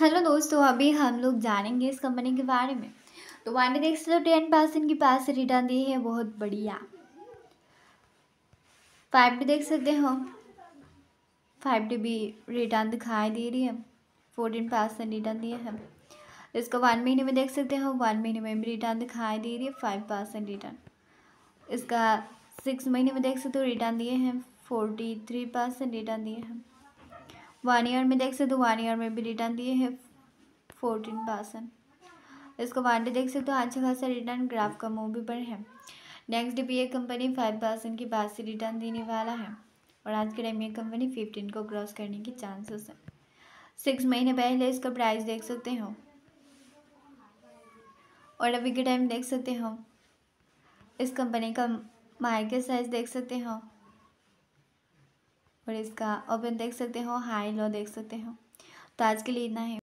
Hello दोस्तों, अभी हम लोग जानेंगे इस कंपनी के बारे में। तो वन देख सकते हो टेन परसेंट की पास रिटर्न दी है, बहुत बढ़िया। फाइव डी देख सकते हो। फाइव डी भी रिटर्न दिखाई दे रही है। फोर्टीन परसेंट रिटर्न दिए है। इसको वन महीने में देख सकते हो। वन महीने में भी रिटर्न दिखाई दे रही है। फाइव परसेंट रिटर्न इसका सिक्स महीने में देख सकते हो रिटर्न दिए हैं। फोर्टी थ्री परसेंट रिटर्न दिए हैं। वन ईयर में देख सकते हो वन ईयर में भी रिटर्न दिए हैं फोर्टीन परसेंट इसको वन डे देख सकते हो अच्छा खासा रिटर्न ग्राफ का मूव भी पर है। नेक्स्ट डे ये कंपनी फाइव परसेंट के बाद से रिटर्न देने वाला है। और आज के टाइम में कंपनी फिफ्टीन को क्रॉस करने के चांसेस है। सिक्स महीने पहले इसका प्राइस देख सकते हो। और अभी के टाइम देख सकते हो। इस कंपनी का मार्केट साइज़ देख सकते हो। और इसका ओपन देख सकते हो हाई लो देख सकते हो। तो आज के लिए इतना है।